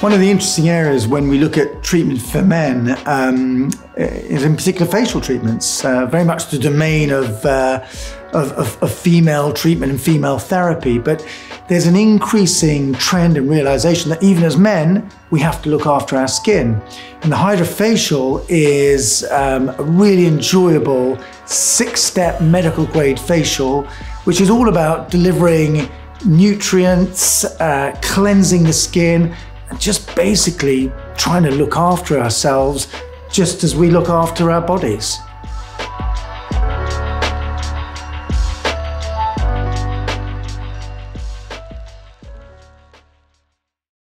One of the interesting areas when we look at treatment for men um, is in particular facial treatments, uh, very much the domain of, uh, of, of, of, female treatment and female therapy. But there's an increasing trend and realization that even as men, we have to look after our skin. And the HydraFacial is um, a really enjoyable six step medical grade facial, which is all about delivering nutrients, uh, cleansing the skin, just basically trying to look after ourselves just as we look after our bodies.